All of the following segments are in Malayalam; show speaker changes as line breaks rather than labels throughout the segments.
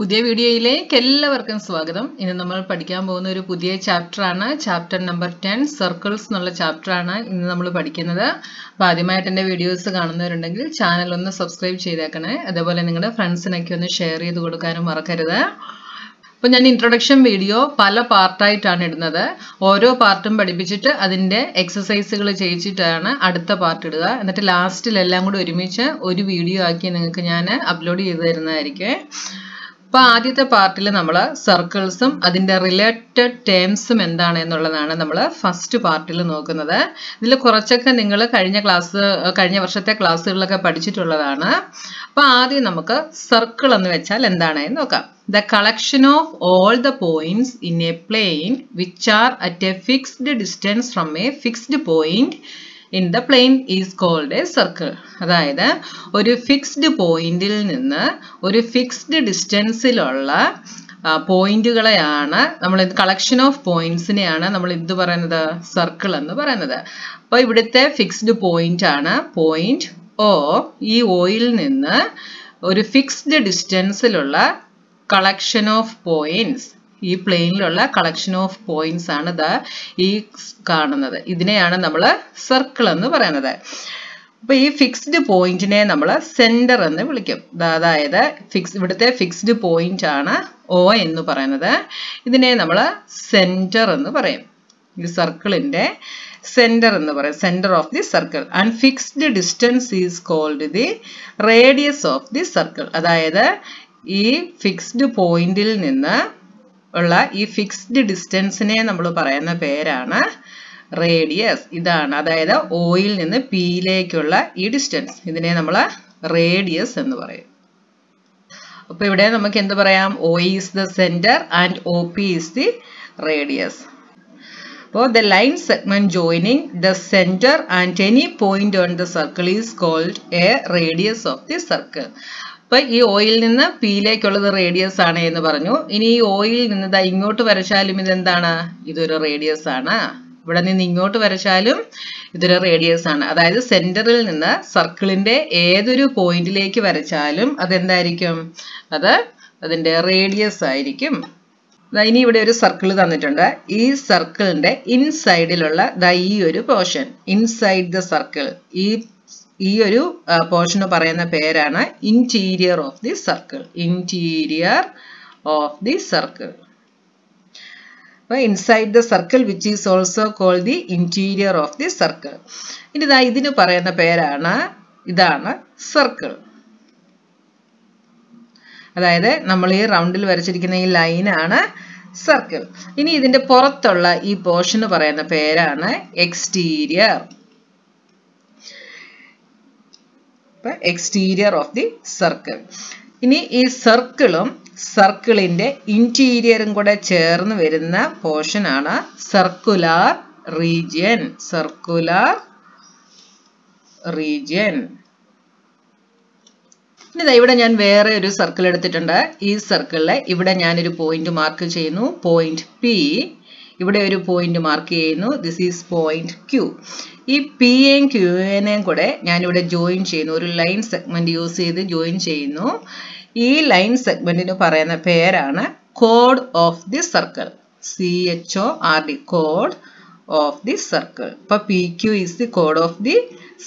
പുതിയ വീഡിയോയിലേക്ക് എല്ലാവർക്കും സ്വാഗതം. ഇന്ന് നമ്മൾ പഠിക്കാൻ പോകുന്ന ഒരു പുതിയ ചാപ്റ്റർ ആണ്. ചാപ്റ്റർ നമ്പർ ടെൻ സർക്കിൾസ് എന്നുള്ള ചാപ്റ്റർ ആണ് ഇന്ന് നമ്മൾ പഠിക്കുന്നത്. അപ്പോൾ ആദ്യമായിട്ട് എന്റെ വീഡിയോസ് കാണുന്നവരുണ്ടെങ്കിൽ ചാനൽ ഒന്ന് സബ്സ്ക്രൈബ് ചെയ്തേക്കണേ. അതേപോലെ നിങ്ങളുടെ ഫ്രണ്ട്സിനൊക്കെ ഒന്ന് ഷെയർ ചെയ്ത് കൊടുക്കാനും മറക്കരുത്. അപ്പോൾ ഞാൻ ഇൻട്രൊഡക്ഷൻ വീഡിയോ പല പാർട്ടായിട്ടാണ് ഇടുന്നത്. ഓരോ പാർട്ടും പഠിപ്പിച്ചിട്ട് അതിന്റെ എക്സസൈസുകൾ ചെയ്യിച്ചിട്ടാണ് അടുത്ത പാർട്ട് ഇടുക. എന്നിട്ട് ലാസ്റ്റിൽ എല്ലാം കൂടി ഒരുമിച്ച് ഒരു വീഡിയോ ആക്കി നിങ്ങൾക്ക് ഞാൻ അപ്ലോഡ് ചെയ്ത് തരുന്നതായിരിക്കും. അപ്പോൾ ആദ്യത്തെ പാർട്ടിൽ നമ്മൾ സർക്കിൾസും അതിന്റെ റിലേറ്റഡ് ടേംസും എന്താണ് എന്നുള്ളതാണ് നമ്മൾ ഫസ്റ്റ് പാർട്ടിൽ നോക്കുന്നത്. ഇതിൽ കുറച്ചൊക്കെ നിങ്ങൾ കഴിഞ്ഞ ക്ലാസ് കഴിഞ്ഞ വർഷത്തെ ക്ലാസ്സുകളിലൊക്കെ പഠിച്ചിട്ടുള്ളതാണ്. അപ്പോൾ ആദ്യം നമുക്ക് സർക്കിൾ എന്ന് വെച്ചാൽ എന്താണ് എന്ന് നോക്കാം. The collection of all the points in a plane which are at a fixed distance from a fixed point in the plane is called a circle അതായത് ഒരു ഫിക്സ്ഡ് പോയിന്റിൽ നിന്ന് ഒരു ഫിക്സ്ഡ് ഡിസ്റ്റൻസിലുള്ള പോയിന്റുകളെയാണ് നമ്മൾ കളക്ഷൻ ഓഫ് പോയിന്റ്സിനെയാണ് നമ്മൾ എന്ത് പറയുന്നത്? സർക്കിൾ എന്ന് പറയുന്നത്. അപ്പോൾ ഇവിടുത്തെ ഫിക്സ്ഡ് പോയിന്റ് ആണ് പോയിന്റ് ഓ ഈ ഓയിൽ നിന്ന് ഒരു ഫിക്സ്ഡ് ഡിസ്റ്റൻസിലുള്ള കളക്ഷൻ ഓഫ് പോയിന്റ്സ് ഈ പ്ലെയിനിലുള്ള കളക്ഷൻ ഓഫ് പോയിന്റ്സ് ആണ് ദ ഈ കാണുന്നത്. ഇതിനെയാണ് നമ്മൾ സർക്കിൾ എന്ന് പറയുന്നത്. അപ്പൊ ഈ ഫിക്സ്ഡ് പോയിന്റിനെ നമ്മൾ സെന്റർ എന്ന് വിളിക്കും. അതായത് ഫിക്സ് ഇവിടുത്തെ ഫിക്സ്ഡ് പോയിന്റ് ആണ് ഒ എന്ന് പറയുന്നത്. ഇതിനെ നമ്മൾ സെന്റർ എന്ന് പറയും. ഈ സർക്കിളിന്റെ സെന്റർ എന്ന് പറയും. Centre of the circle and fixed distance is called the radius of the circle അതായത് ഈ ഫിക്സ്ഡ് പോയിന്റിൽ നിന്ന് ഉള്ള ഈ ഫിക്സ്ഡ് ഡിസ്റ്റൻസിനെ നമ്മൾ പറയുന്ന പേരാണ് റേഡിയസ് ഇതാണ് അതായത് ഓയിൽ നിന്ന് പിയിലേക്കുള്ള ഈ ഡിസ്റ്റൻസ് ഇതിനെ നമ്മൾ റേഡിയസ് എന്ന് പറയും. അപ്പൊ ഇവിടെ നമുക്ക് എന്ത് പറയാം? O is the centre and O P is the radius അപ്പോൾ the line segment joining the centre and any point on the circle is called a radius of the circle അപ്പൊ ഈ ഓയിൽ നിന്ന് പിയിലേക്കുള്ളത് റേഡിയസ് ആണ് എന്ന് പറഞ്ഞു. ഇനി ഈ ഓയിൽ നിന്ന് ദാ ഇങ്ങോട്ട് വരച്ചാലും ഇതെന്താണ്? ഇതൊരു റേഡിയസ് ആണ്. ഇവിടെ നിന്ന് ഇങ്ങോട്ട് വരച്ചാലും ഇതൊരു റേഡിയസ് ആണ്. അതായത് സെന്ററിൽ നിന്ന് സർക്കിളിന്റെ ഏതൊരു പോയിന്റിലേക്ക് വരച്ചാലും അതെന്തായിരിക്കും? അത് അതിന്റെ റേഡിയസ് ആയിരിക്കും. ഇനി ഇവിടെ ഒരു സർക്കിൾ തന്നിട്ടുണ്ട്. ഈ സർക്കിളിന്റെ ഇൻസൈഡിലുള്ള ദ ഈ ഒരു പോർഷൻ ഇൻസൈഡ് ദ സർക്കിൾ ഈ ഈ ഒരു പോർഷന് പറയുന്ന പേരാണ് interior of the circle interior of the circle അപ്പോൾ inside the circle which is also call the interior of the circle ഇനി ഇതാ ഇതിന് പറയുന്ന പേരാണ് ഇതാണ് സർക്കിൾ അതായത് നമ്മൾ ഈ റൗണ്ടിൽ വരച്ചിരിക്കുന്ന ഈ ലൈനാണ് സർക്കിൾ ഇനി ഇതിന്റെ പുറത്തുള്ള ഈ പോർഷന് പറയുന്ന പേരാണ് exterior exterior of the circle ഇനി ഈ സർക്കിളും സർക്കിളിന്റെ ഇന്റീരിയറും കൂടെ ചേർന്ന് വരുന്ന പോർഷൻ ആണ് സർക്കുലാർ റീജിയൻ സർക്കുലാർ റീജിയൻ ഇനി ഇവിടെ ഞാൻ വേറെ ഒരു സർക്കിൾ എടുത്തിട്ടുണ്ട്. ഈ സർക്കിളിലെ ഇവിടെ ഞാനൊരു പോയിന്റ് മാർക്ക് ചെയ്യുന്നു. പോയിന്റ് പി ഇവിടെ ഒരു പോയിന്റ് മാർക്ക് ചെയ്യുന്നു. ദിസ് ഈസ് പോയിന്റ് ക്യു ഈ പി എയും ക്യൂവിനെയും കൂടെ ഞാനിവിടെ ജോയിൻ ചെയ്യുന്നു. ഒരു ലൈൻ സെഗ്മെന്റ് യൂസ് ചെയ്ത് ജോയിൻ ചെയ്യുന്നു. ഈ ലൈൻ സെഗ്മെന്റിന് പറയുന്ന പേരാണ് code of the circle C H O R D code of the circle ഇപ്പൊ P Q is the code of the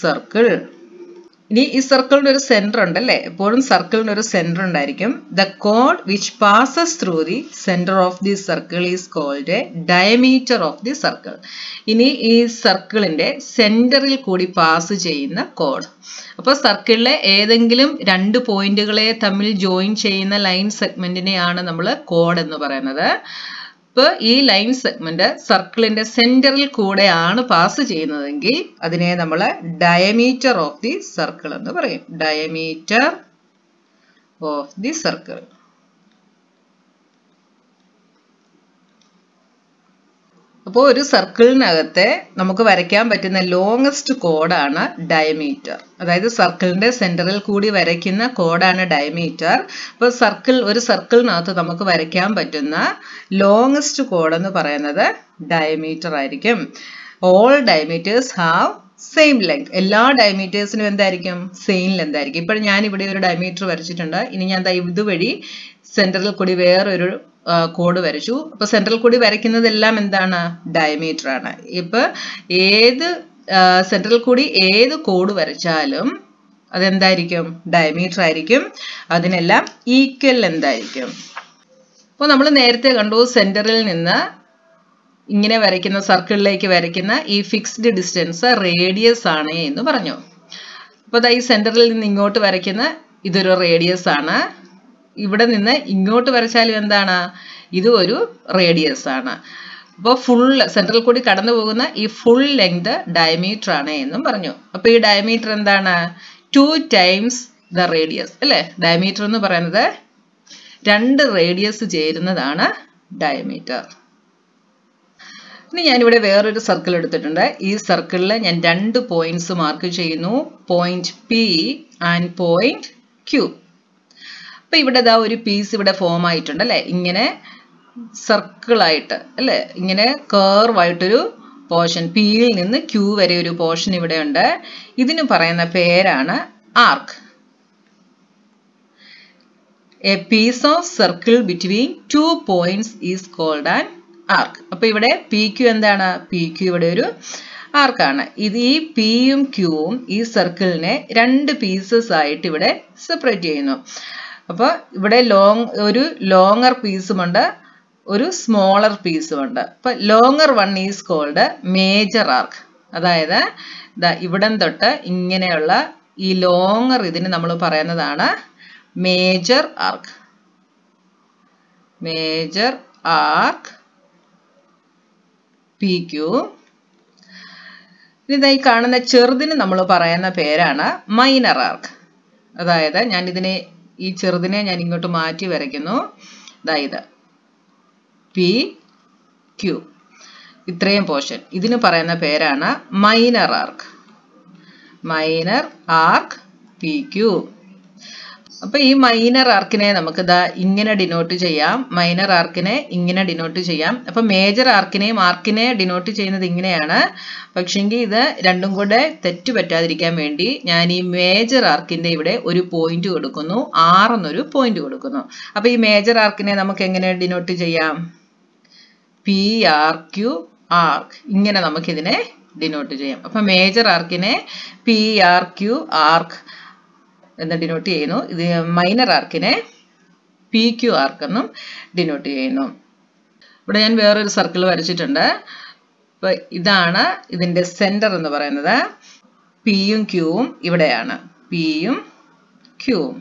circle ഇനി ഈ സർക്കിളിന് ഒരു സെന്റർ ഉണ്ട് അല്ലേ എപ്പോഴും സർക്കിളിന് ഒരു സെന്റർ ഉണ്ടായിരിക്കും. The code which passes through the centre of the circle is called a diameter of the circle ഇനി ഈ സർക്കിളിന്റെ സെന്ററിൽ കൂടി പാസ് ചെയ്യുന്ന കോഡ് അപ്പോൾ സർക്കിളിലെ ഏതെങ്കിലും രണ്ട് പോയിന്റുകളെ തമ്മിൽ ജോയിൻ ചെയ്യുന്ന ലൈൻ സെഗ്മെന്റിനെയാണ് നമ്മൾ കോഡ് എന്ന് പറയുന്നത്. ഇപ്പോൾ ഈ ലൈൻ സെഗ്മെന്റ് സർക്കിളിന്റെ സെന്ററിൽ കൂടെയാണ് പാസ് ചെയ്യുന്നതെങ്കിൽ അതിനെ നമ്മൾ ഡയമീറ്റർ ഓഫ് ദി സർക്കിൾ എന്ന് പറയും. ഡയമീറ്റർ ഓഫ് ദി സർക്കിൾ അപ്പോൾ ഒരു സർക്കിളിനകത്തെ നമുക്ക് വരയ്ക്കാൻ പറ്റുന്ന ലോങ്ങസ്റ്റ് കോഡാണ് ഡയമീറ്റർ അതായത് സർക്കിളിന്റെ സെന്ററിൽ കൂടി വരയ്ക്കുന്ന കോഡാണ് ഡയമീറ്റർ അപ്പോൾ സർക്കിൾ ഒരു സർക്കിളിനകത്ത് നമുക്ക് വരയ്ക്കാൻ പറ്റുന്ന ലോങ്ങസ്റ്റ് കോഡ് എന്ന് പറയുന്നത് ഡയമീറ്റർ ആയിരിക്കും. All diameters have same length എല്ലാ ഡയമീറ്റേഴ്സിനും എന്തായിരിക്കും? സെയിം ലെങ്ത് ആയിരിക്കും. ഇപ്പോൾ ഞാൻ ഇവിടെ ഒരു ഡയമീറ്റർ വരച്ചിട്ടുണ്ട്. ഇനി ഞാൻ ഇതുവഴി സെന്ററിൽ കൂടി വേറൊരു കോഡ് വരച്ചു. അപ്പൊ സെൻട്രൽ കൂടി വരയ്ക്കുന്നതെല്ലാം എന്താണ്? ഡയമീറ്റർ ആണ്. ഇപ്പൊ ഏത് സെൻട്രൽ കൂടി ഏത് കോഡ് വരച്ചാലും അതെന്തായിരിക്കും? ഡയമീറ്റർ ആയിരിക്കും. അതിനെല്ലാം ഈക്വൽ എന്തായിരിക്കും? അപ്പോൾ നമ്മൾ നേരത്തെ കണ്ടു സെന്ററിൽ നിന്ന് ഇങ്ങനെ വരയ്ക്കുന്ന സർക്കിളിലേക്ക് വരയ്ക്കുന്ന ഈ ഫിക്സ്ഡ് ഡിസ്റ്റൻസ് റേഡിയസ് ആണ് എന്ന് പറഞ്ഞു. അപ്പോൾ ഈ സെന്ററിൽ നിന്ന് ഇങ്ങോട്ട് വരയ്ക്കുന്ന ഇതൊരു റേഡിയസ് ആണ്. ഇവിടെ നിന്ന് ഇങ്ങോട്ട് വരച്ചാലും എന്താണ്? ഇത് ഒരു റേഡിയസ് ആണ്. അപ്പോൾ ഫുൾ സെൻട്രൽ കൂടി കടന്നു പോകുന്ന ഈ ഫുൾ ലെങ്ത് ഡയമീറ്റർ ആണ് എന്നും പറഞ്ഞു. അപ്പോൾ ഈ ഡയമീറ്റർ എന്താണ്? ടു ടൈംസ് ദ റേഡിയസ് അല്ലേ? ഡയമീറ്റർ എന്ന് പറയുന്നത് രണ്ട് റേഡിയസ് ചേരുന്നതാണ് ഡയമീറ്റർ ഇനി ഞാനിവിടെ വേറൊരു സർക്കിൾ എടുത്തിട്ടുണ്ട്. ഈ സർക്കിളിൽ ഞാൻ രണ്ട് പോയിന്റ്സ് മാർക്ക് ചെയ്യുന്നു. Point P and point Q അപ്പൊ ഇവിടെ ഇതാ ഒരു പീസ് ഇവിടെ ഫോം ആയിട്ടുണ്ട് അല്ലെ? ഇങ്ങനെ സർക്കിളായിട്ട് അല്ലെ? ഇങ്ങനെ കേർവായിട്ടൊരു പോർഷൻ പിയിൽ നിന്ന് ക്യൂ വരെ ഒരു പോർഷൻ ഇവിടെ ഉണ്ട്. ഇതിന് പറയുന്ന പേരാണ് arc a piece of circle between two points is called an arc അപ്പൊ ഇവിടെ പി ക്യു എന്താണ്? പി ക്യു ഇവിടെ ഒരു ആർക്കാണ് ഇത് ഈ പിയും ക്യൂവും ഈ സർക്കിളിനെ രണ്ട് പീസസ് ആയിട്ട് ഇവിടെ സെപ്പറേറ്റ് ചെയ്യുന്നു. അപ്പോൾ ഇവിടെ ലോങ് ഒരു ലോങ്ങർ പീസുമുണ്ട് ഒരു സ്മോളർ പീസുമുണ്ട് അപ്പൊ longer one is called major arc അതായത് ഇവിടെ ഇവിടം തൊട്ട് ഇങ്ങനെയുള്ള ഈ ലോങ്ങർ ഇതിന് നമ്മൾ പറയുന്നതാണ് major arc major arc P Q ഈ കാണുന്ന ചെറുതിന് നമ്മൾ പറയുന്ന പേരാണ് മൈനർ ആർക്ക് അതായത് ഞാൻ ഇതിനെ ഈ ചെറുതിനെ ഞാൻ ഇങ്ങോട്ട് മാറ്റി വരയ്ക്കുന്നു. അതായത് പി ക്യു ഇത്രയും പോർഷൻ ഇതിന് പറയുന്ന പേരാണ് minor arc minor arc P Q അപ്പൊ ഈ മൈനർ ആർക്കിനെ നമുക്ക് ഇതാ ഇങ്ങനെ ഡിനോട്ട് ചെയ്യാം. മൈനർ ആർക്കിനെ ഇങ്ങനെ ഡിനോട്ട് ചെയ്യാം. അപ്പൊ മേജർ ആർക്കിനെയും ആർക്കിനെ ഡിനോട്ട് ചെയ്യുന്നത് ഇങ്ങനെയാണ്. പക്ഷെങ്കിൽ ഇത് രണ്ടും കൂടെ തെറ്റ് പറ്റാതിരിക്കാൻ വേണ്ടി ഞാൻ ഈ മേജർ ആർക്കിന്റെ ഇവിടെ ഒരു പോയിന്റ് കൊടുക്കുന്നു. ആർ എന്നൊരു പോയിന്റ് കൊടുക്കുന്നു. അപ്പൊ ഈ മേജർ ആർക്കിനെ നമുക്ക് എങ്ങനെ ഡിനോട്ട് ചെയ്യാം? പി ആർ ക്യു ആർ ഇങ്ങനെ നമുക്കിതിനെ ഡിനോട്ട് ചെയ്യാം. അപ്പൊ മേജർ ആർക്കിനെ പി ആർ ക്യു ആർക്ക് എന്ന് ഡിനോട്ട് ചെയ്യുന്നു? ഇത് മൈനർ ആർക്കിനെ പി ക്യു ആർക്ക് എന്നും ഡിനോട്ട് ചെയ്യുന്നു. ഇവിടെ ഞാൻ വേറൊരു സർക്കിൾ വരച്ചിട്ടുണ്ട്. അപ്പൊ ഇതാണ് ഇതിന്റെ സെന്റർ എന്ന് പറയുന്നത്. പിയും ക്യൂവും ഇവിടെയാണ്. പിയും ക്യൂവും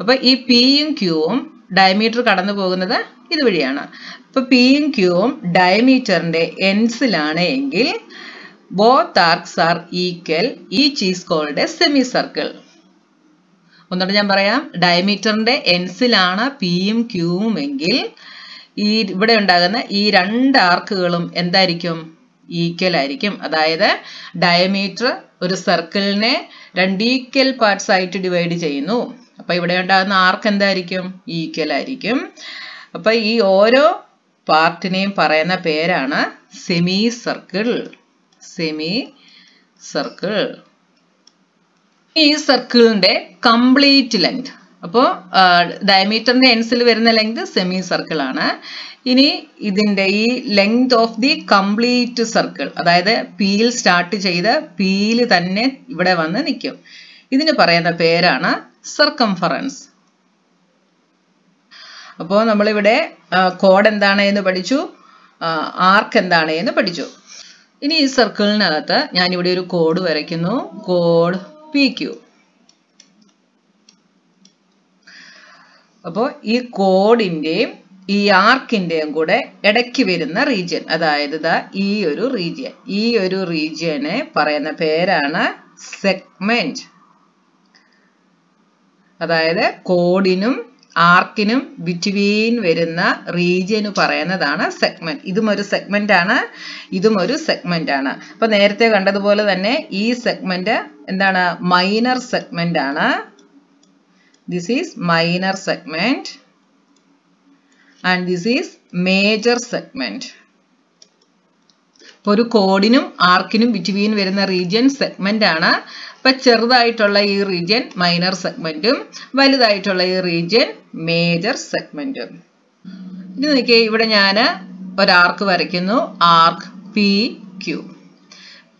അപ്പൊ ഈ പിയും ക്യൂവും ഡയമീറ്റർ കടന്നു പോകുന്നത് ഇതുവഴിയാണ്. അപ്പൊ പിയും ക്യൂവും ഡയമീറ്ററിന്റെ എൻസിലാണ് എങ്കിൽ ബോത്ത് ആർക്സ് ആർ ഈക്വൽ ഈ is called a semi circle ഒന്നുകൂടെ ഞാൻ പറയാം. ഡയമീറ്ററിന്റെ എൻസിലാണ് പിയും ക്യൂവും എങ്കിൽ ഈ ഇവിടെ ഉണ്ടാകുന്ന ഈ രണ്ട് ആർക്കുകളും എന്തായിരിക്കും? ഈക്വൽ ആയിരിക്കും. അതായത് ഡയമീറ്റർ ഒരു സർക്കിളിനെ രണ്ട് ഈക്വൽ പാർട്സ് ആയിട്ട് ഡിവൈഡ് ചെയ്യുന്നു. അപ്പൊ ഇവിടെ ഉണ്ടാകുന്ന ആർക്ക് എന്തായിരിക്കും? ഈക്വൽ ആയിരിക്കും. അപ്പൊ ഈ ഓരോ പാർട്ടിനെയും പറയുന്ന പേരാണ് സെമി സർക്കിൾ സെമി സർക്കിൾ ഈ സർക്കിളിന്റെ കംപ്ലീറ്റ് ലെങ്ത് അപ്പോൾ ഡയമീറ്ററിന്റെ എൻസിൽ വരുന്ന ലെങ്ത് സെമി സർക്കിൾ ആണ്. ഇനി ഇതിന്റെ ഈ length of the complete circle അതായത് പിയിൽ സ്റ്റാർട്ട് ചെയ്ത് പിയിൽ തന്നെ ഇവിടെ വന്ന് നിൽക്കും ഇതിന് പറയുന്ന പേരാണ് സർക്കംഫറൻസ് അപ്പോൾ നമ്മളിവിടെ കോഡ് എന്താണ് എന്ന് പഠിച്ചു ആർക്ക് എന്താണ് എന്ന് പഠിച്ചു. ഇനി ഈ സർക്കിളിനകത്ത് ഞാനിവിടെ ഒരു കോഡ് വരയ്ക്കുന്നു. കോഡ് ക്യു അപ്പോൾ ഈ കോഡിന്റെയും ഈ ആർക്കിന്റെയും കൂടെ ഇടയ്ക്ക് വരുന്ന റീജിയൻ അതായത് ദാ ഈ ഒരു റീജിയൻ. ഈ ഒരു റീജിയനെ പറയുന്ന പേരാണ് സെഗ്മെന്റ്. അതായത് കോഡിനും ആർക്കിനും ബിറ്റ്വീൻ വരുന്ന റീജിയന് പറയുന്നതാണ് സെഗ്മെന്റ്. ഇതും ഒരു സെഗ്മെന്റ് ആണ് ഇതും ഒരു സെഗ്മെന്റ് ആണ്. അപ്പൊ നേരത്തെ കണ്ടതുപോലെ തന്നെ ഈ സെഗ്മെന്റ് എന്താണ്? മൈനർ സെഗ്മെന്റ് ആണ്. This is minor segment and this is major segment ഒരു കോഡിനും ആർക്കിനും ബിറ്റ്വീൻ വരുന്ന റീജിയൻ സെഗ്മെന്റ് ആണ്. അപ്പൊ ചെറുതായിട്ടുള്ള ഈ റീജിയൻ മൈനർ സെഗ്മെന്റും വലുതായിട്ടുള്ള ഈ റീജിയൻ മേജർ സെഗ്മെന്റും ഇനി നോക്കിയേ ഇവിടെ ഞാൻ ഒരാർക്ക് വരയ്ക്കുന്നു. ആർക്ക്? പി ക്യൂ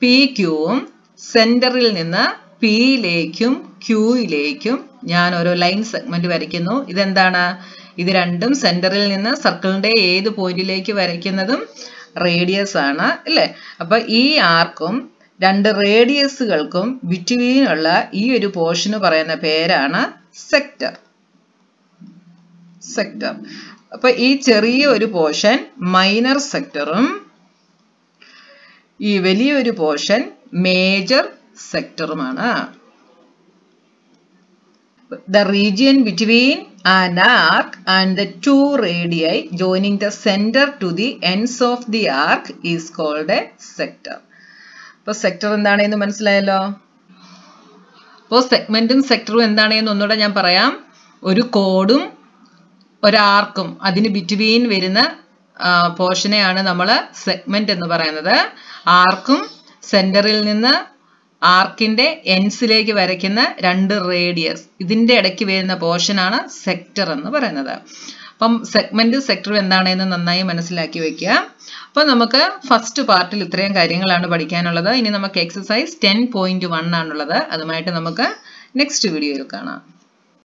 പി ക്യൂവും സെന്ററിൽ നിന്ന് പിയിലേക്കും ക്യൂയിലേക്കും ഞാൻ ഓരോ ലൈൻ സെഗ്മെന്റ് വരയ്ക്കുന്നു. ഇതെന്താണ്? ഇത് രണ്ടും സെന്ററിൽ നിന്ന് സർക്കിളിന്റെ ഏത് പോയിന്റിലേക്ക് വരയ്ക്കുന്നതും റേഡിയസ് ആണ് അല്ലേ? അപ്പൊ ഈ ആർക്കും രണ്ട് റേഡിയസുകൾക്കും ബിറ്റ്വീനുള്ള ഈ ഒരു പോർഷന് പറയുന്ന പേരാണ് സെക്ടർ സെക്ടർ അപ്പൊ ഈ ചെറിയ ഒരു പോർഷൻ മൈനർ സെക്ടറും ഈ വലിയൊരു portion major സെക്ടറുമാണ് the region between an arc and the two radii joining the center to the ends of the arc is called a sector. അപ്പോൾ സെക്ടർ എന്താണെന്ന് മനസ്സിലായല്ലോ? അപ്പോൾ സെഗ്മെന്റും സെക്ടറും എന്താണെന്ന് ഒന്നുകൂടെ ഞാൻ പറയാം. ഒരു കോഡും ഒരാർക്കും അതിന് ബിറ്റ്വീൻ വരുന്ന പോർഷനെയാണ് നമ്മൾ സെഗ്മെന്റ് എന്ന് പറയുന്നത്. ആർക്കും സെന്ററിൽ നിന്ന് ആർക്കിന്റെ എൻസിലേക്ക് വരയ്ക്കുന്ന രണ്ട് റേഡിയസ് ഇതിന്റെ ഇടയ്ക്ക് വരുന്ന പോർഷനാണ് സെക്ടർ എന്ന് പറയുന്നത്. അപ്പം സെഗ്മെന്റ് സെക്ടർ എന്താണെന്ന് നന്നായി മനസ്സിലാക്കി വെക്കുക. അപ്പം നമുക്ക് ഫസ്റ്റ് പാർട്ടിൽ ഇത്രയും കാര്യങ്ങളാണ് പഠിക്കാനുള്ളത്. ഇനി നമുക്ക് എക്സസൈസ് ടെൻ പോയിന്റ് വൺ ആണുള്ളത്. അതുമായിട്ട് നമുക്ക് നെക്സ്റ്റ് വീഡിയോയിൽ കാണാം.